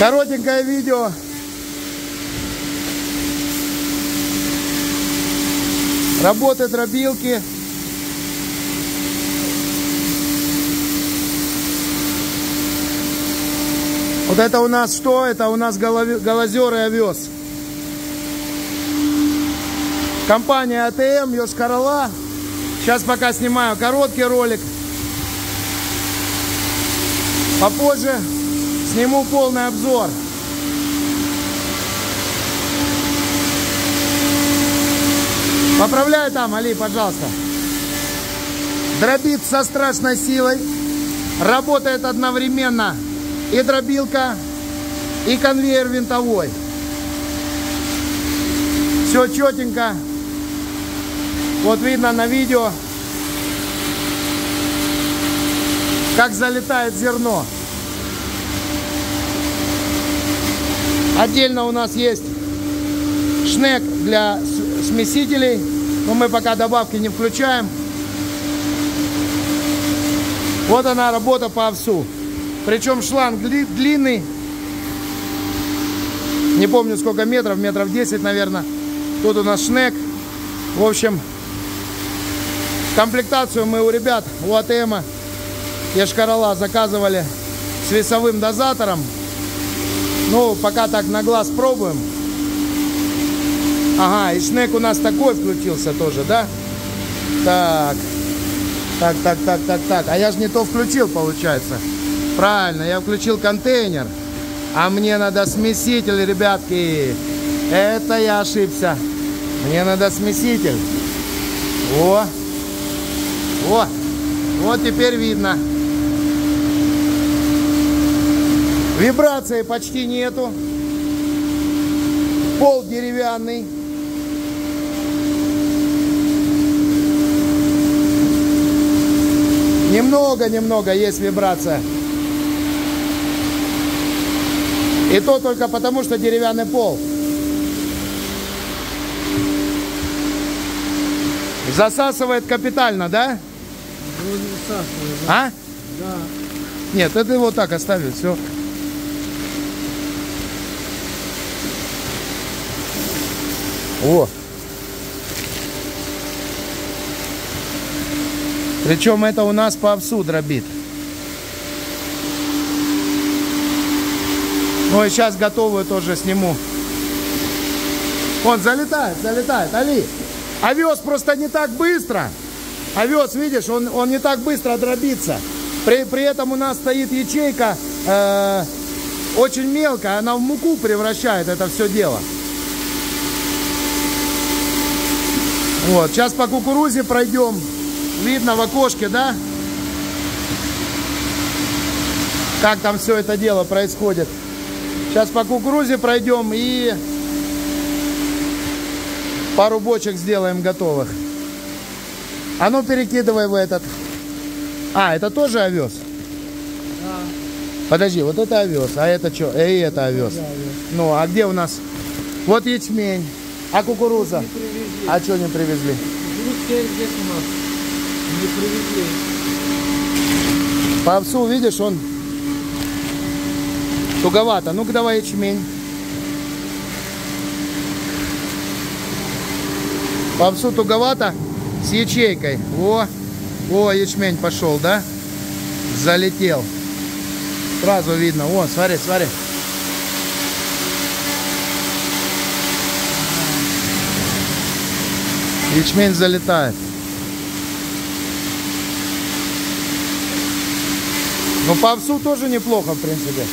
Коротенькое видео. Работы дробилки. Вот это у нас что? Это у нас голозер и овес. Компания АТМ, Йошкар-Ола. Сейчас пока снимаю короткий ролик. Попозже сниму полный обзор. Поправляй там, Али, пожалуйста. Дробит со страшной силой. Работает одновременно и дробилка, и конвейер винтовой. Все четенько. Вот видно на видео, как залетает зерно. Отдельно у нас есть шнек для смесителей, но мы пока добавки не включаем. Вот она работа по овсу. Причем шланг длинный. Не помню сколько метров, метров 10, наверное. Тут у нас шнек. В общем, комплектацию мы у ребят, у АТМа Ешкарала заказывали с весовым дозатором. Ну, пока так на глаз пробуем. Ага, и шнек у нас такой включился тоже, да? Так. Так, так, так, так, так. А я же не то включил, получается. Правильно, я включил контейнер. А мне надо смеситель, ребятки. Это я ошибся. Мне надо смеситель. О! О! Вот теперь видно. Вибрации почти нету. Пол деревянный. Немного-немного есть вибрация. И то только потому, что деревянный пол. Засасывает капитально, да? Ну, не засасывает, да? А? Да. Нет, это его так оставит, все. О! Причем это у нас по овсу дробит. Ну и сейчас готовую тоже сниму. Он залетает, залетает. Али, овес просто не так быстро. Овес, видишь, он, он не так быстро дробится. При, при этом у нас стоит ячейка э, очень мелкая, она в муку превращает это все дело. Вот, сейчас по кукурузе пройдем. Видно в окошке, да? Как там все это дело происходит. Сейчас по кукурузе пройдем и пару бочек сделаем готовых. А ну перекидывай в этот. А, это тоже овес? Да. Подожди, вот это овес, а это что? И это овес. Да, овес. Ну, а где у нас? Вот ячмень. А кукуруза? А что не привезли? Русские здесь у нас не привезли. По овсу, видишь, он туговато. Ну-ка давай ячмень. По овсу туговато с ячейкой. О, о, ячмень пошел, да? Залетел. Сразу видно. О, смотри, смотри. Ячмень залетает. Ну, по овсу тоже неплохо, в принципе.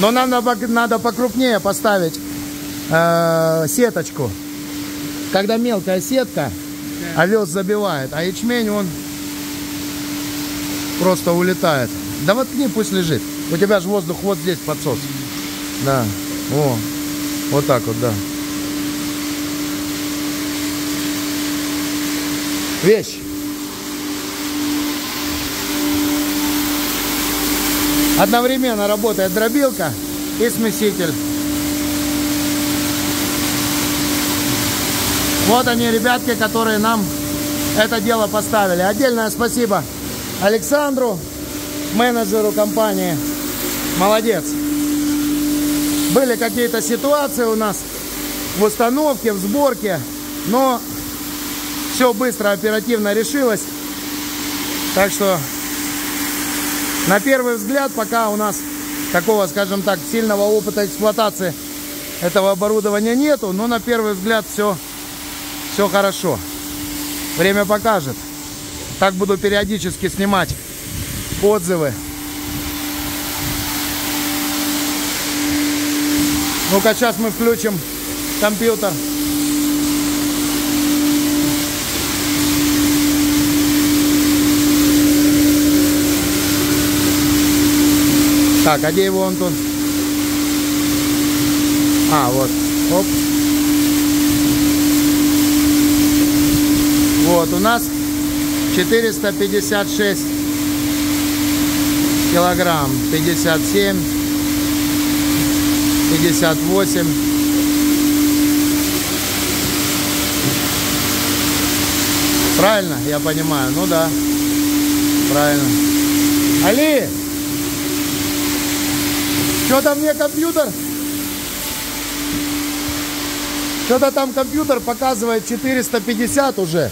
Но нам надо, надо покрупнее поставить э, сеточку. Когда мелкая сетка, овес забивает, а ячмень, он просто улетает. Да воткни, пусть лежит. У тебя же воздух вот здесь подсос. Да. О, вот так вот, да. Вещь. Одновременно работает дробилка и смеситель. Вот они, ребятки, которые нам это дело поставили. Отдельное спасибо Александру, менеджеру компании. Молодец. Были какие-то ситуации у нас в установке, в сборке, но все быстро, оперативно решилось. Так что на первый взгляд, пока у нас такого, скажем так, сильного опыта эксплуатации этого оборудования нету, но на первый взгляд все, все хорошо. Время покажет. Так буду периодически снимать отзывы. Ну-ка, сейчас мы включим компьютер. Так, а где его он тут? А, вот. Оп. Вот, у нас 456 килограмм. 57, 58. Правильно, я понимаю? Ну да. Правильно. Али! Что там мне компьютер? Что-то там компьютер показывает 450 уже.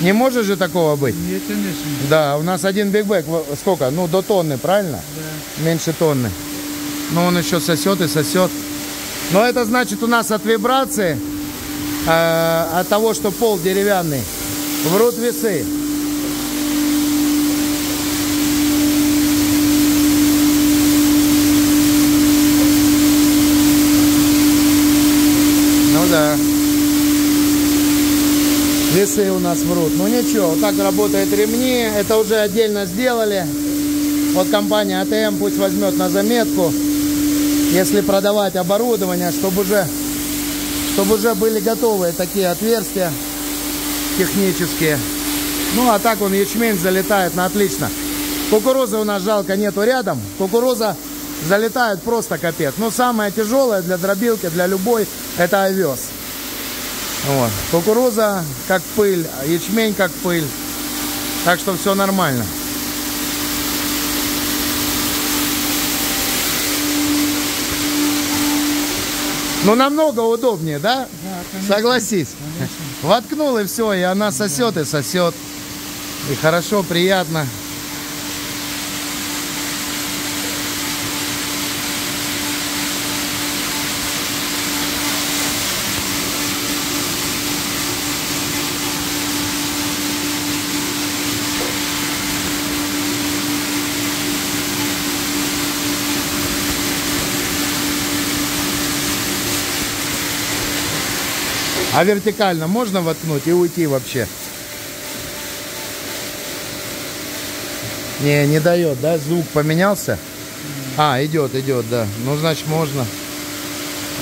Не может же такого быть? Нет, конечно. Да, у нас один бигбэк, сколько? Ну, до тонны, правильно? Да. Меньше тонны. Но он еще сосет и сосет. Но это значит у нас от вибрации, э, от того, что пол деревянный, врут весы. Ну да. Весы у нас врут. Ну ничего, вот так работают ремни. Это уже отдельно сделали. Вот компания АТМ пусть возьмет на заметку, если продавать оборудование, чтобы уже, чтобы уже были готовые такие отверстия технические. Ну а так он ячмень залетает на отлично. Кукурузы у нас жалко нету рядом. Кукуруза залетает просто капец. Но самое тяжелое для дробилки, для любой, это овес. Вот. Кукуруза как пыль, ячмень как пыль. Так что все нормально. Ну, намного удобнее, да? Да, конечно. Согласись. Конечно. Воткнул и все, и она сосет и сосет. И хорошо, приятно. А вертикально можно воткнуть и уйти вообще? Не, не дает, да? Звук поменялся? А, идет, идет, да. Ну, значит, можно.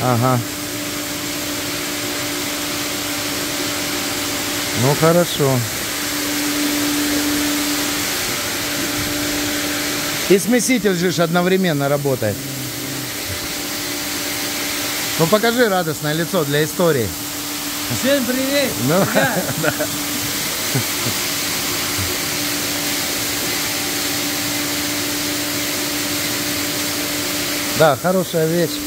Ага. Ну, хорошо. И смеситель же одновременно работает. Ну, покажи радостное лицо для истории. Всем привет! Ну, Я Да, хорошая вещь.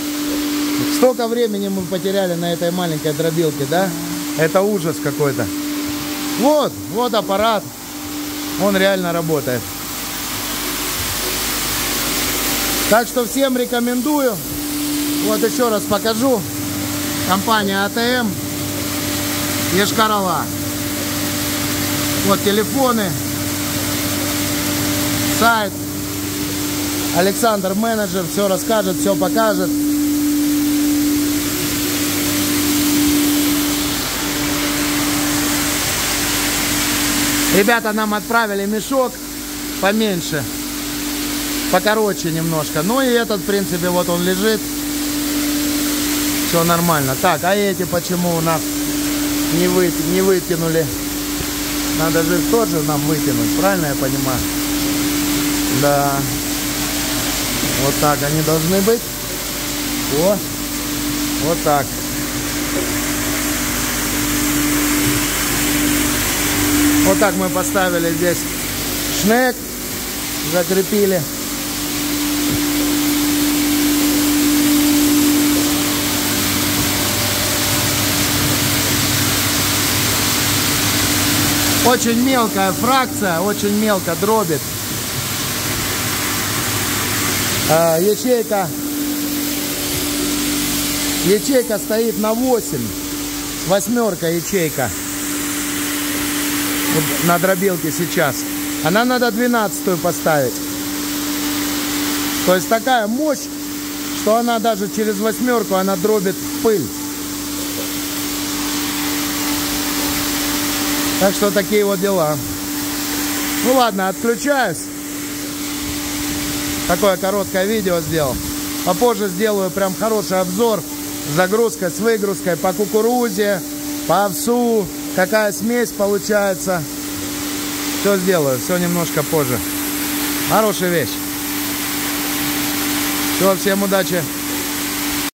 Столько времени мы потеряли на этой маленькой дробилке, да? Это ужас какой-то. Вот, вот аппарат. Он реально работает. Так что всем рекомендую. Вот еще раз покажу. Компания АТМ. Ешкарала. Вот телефоны. Сайт. Александр менеджер все расскажет, все покажет. Ребята нам отправили мешок поменьше, покороче немножко. Ну и этот, в принципе, вот он лежит. Все нормально. Так, а эти почему у нас не, вы, не вытянули? Надо же тоже нам вытянуть, правильно я понимаю? Да. Вот так они должны быть. О, вот так. Вот так мы поставили здесь шнек, закрепили. Очень мелкая фракция, очень мелко дробит. А, ячейка. Ячейка стоит на 8. Восьмерка ячейка. На дробилке сейчас. Она надо 12 поставить. То есть такая мощь, что она даже через восьмерку она дробит пыль. Так что такие вот дела. Ну ладно, отключаюсь. Такое короткое видео сделал. Попозже сделаю прям хороший обзор с загрузкой, с выгрузкой по кукурузе, по овсу, какая смесь получается. Все сделаю, все немножко позже. Хорошая вещь. Все, всем удачи.